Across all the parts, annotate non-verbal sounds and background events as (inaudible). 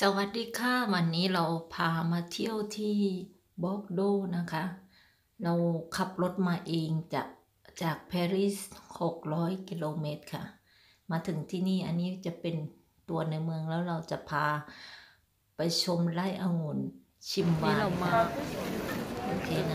สวัสดีค่ะ วันนี้เราพามาเที่ยวที่บอกโดนะคะ เราขับรถมาเองจากจากปารีส600กิโลเมตรค่ะ มาถึงที่นี่อันนี้จะเป็นตัวในเมืองแล้วเราจะพาไปชมไร่องุ่นชิมวานโอเค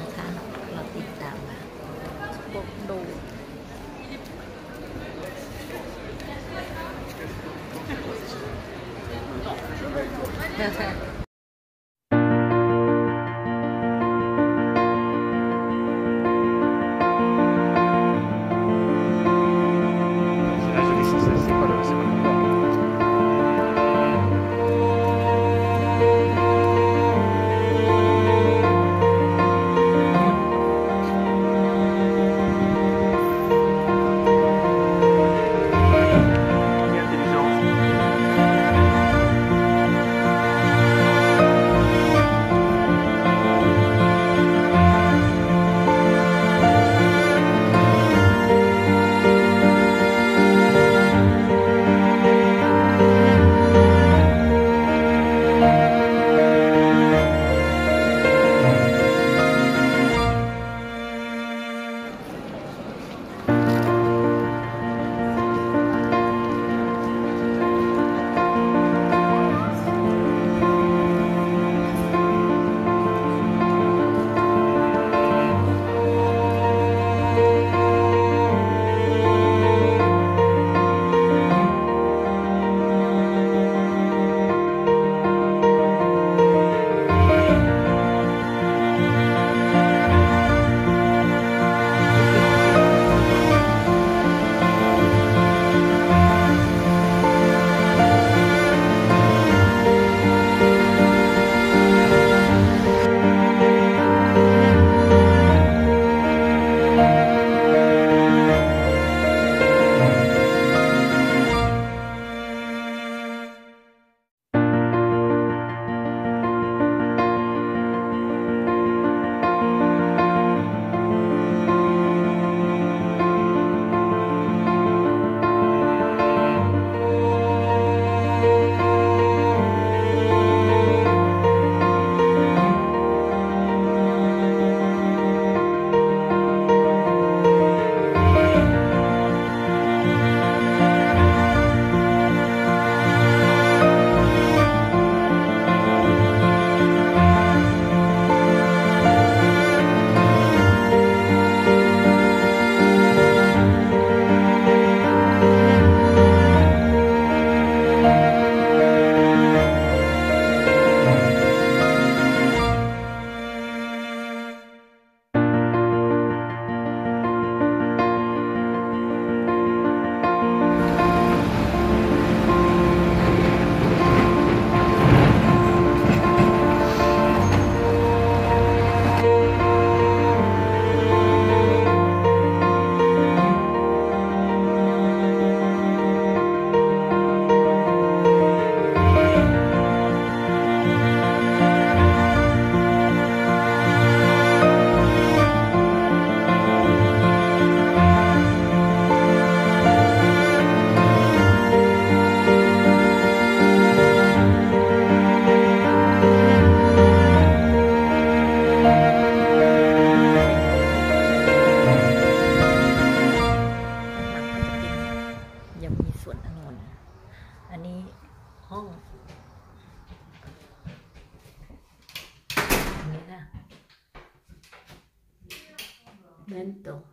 lento.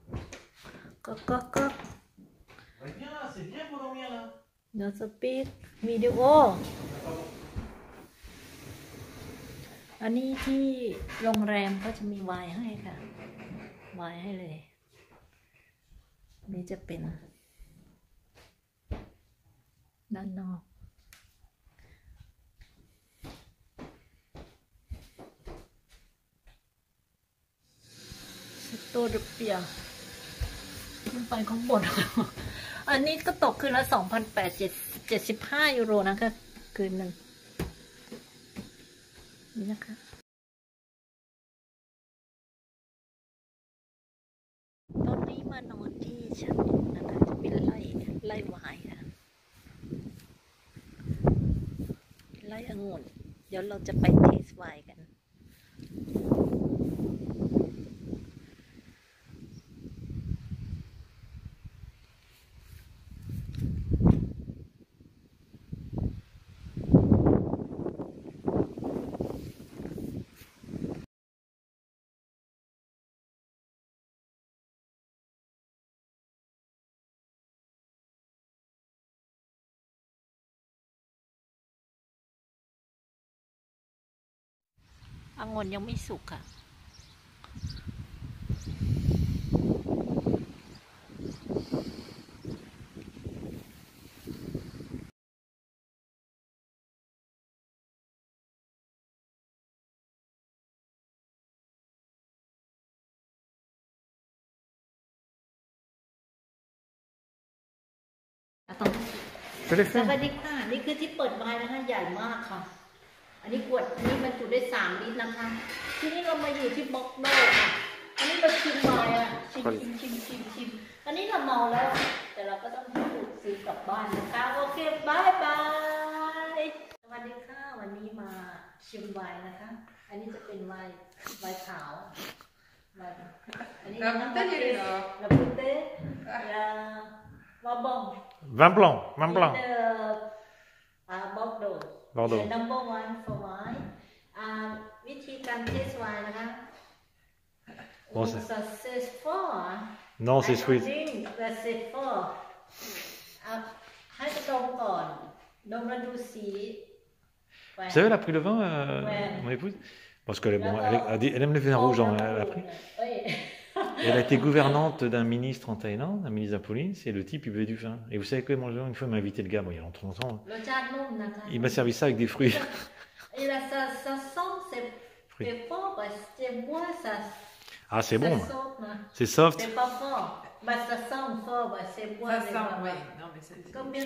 Coc, coc, coc. n o s e p i g video. อันนี้ที่โรงแรมก็จะมีวายให้ค่ะวายให้เลย นี่จะเป็นด้านนอกัวเปียกขึ้นไปข้างบนอันนี้ก็ตกคืนละสองพันแปดเจ็ดเจ็ดสิบห้ายูโร นะคะ คืนหนึ่งนี่นะคะ ตอนนี้มานอนที่ชั้นนะคะ จะเป็นไล่ ไล่วายค่ะ ไล่องุ่น เดี๋ยวเราจะไปเทสไวน์กันองุ่นยังไม่สุกค่ะสวัสดีค่ะ นี่คือที่เปิดไม้นะคะใหญ่มากค่ะอันนี้ขวดอันนี้บรรจุได้สามลิตรนะคะ ทีนี้เรามาอยู่ที่บล็อกโดค่ะอันนี้เราชิมมาอ่ะชิมชิมชิมชิมชิมอันนี้เราเมาแล้ว แต่เราก็ต้องดูดซื้อกลับบ้านนะคะโอเคบายบายสวัสดีค่ะวันนี้มาชิมไวน์นะคะ อันนี้จะเป็นไวน์ไวน์ขาวไวนอันนี้น้ำตาลลาบูเต้ลาบองแวมบลองแัมบลอง The number one for wine. Um, c'est... Non, c'est sweet. c'est um, Vous savez, elle a pris le vin, euh, mon épouse Parce qu'elle elle, elle, aime le vin oh, rouge, hein, elle a pris. Oui. (laughs) Elle a été gouvernante d'un ministre en Thaïlande, un ministre de c'est le type, il buvait du vin. Et vous savez quoi, manger une fois, m'a invité le gars, il y a longtemps. Il m'a servi ça avec des fruits. (laughs) Et là, ça, ça sent, c'est fort, c'est moi, ça. Ah, c'est bon. Hein. C'est soft. C'est pas fort. Bah, ça sent fort, c'est bon. Ça sent, ouais. c'est. Comme bien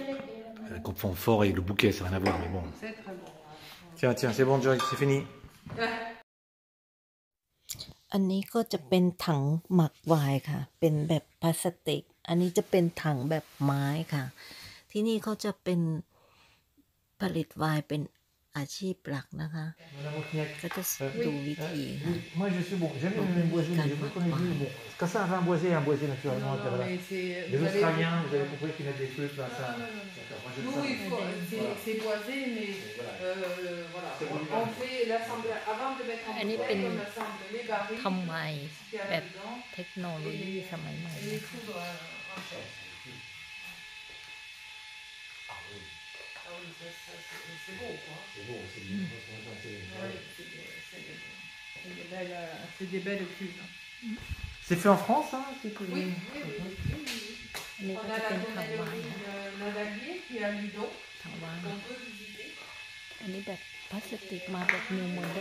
confond hein. euh, fort et le bouquet, ça n'a rien à voir, mais bon. C'est très bon. Tiens, tiens, c'est bon, Joy, c'est fini. อันนี้ก็จะเป็นถังหมักวายค่ะ เป็นแบบพลาสติก อันนี้จะเป็นถังแบบไม้ค่ะ ที่นี่เขาจะเป็นผลิตวายเป็นอาชีพหลักนะคะก็จะดูวิธีการมาอันนี้เป็นทำไมแบบเทคโนโลยีสมัยใหม่ c'est beau, quoi. C'est beau, c'est des belles C'est fait en France, hein Oui, oui, oui. On a la de qui est à Lido. on peut visiter. est pas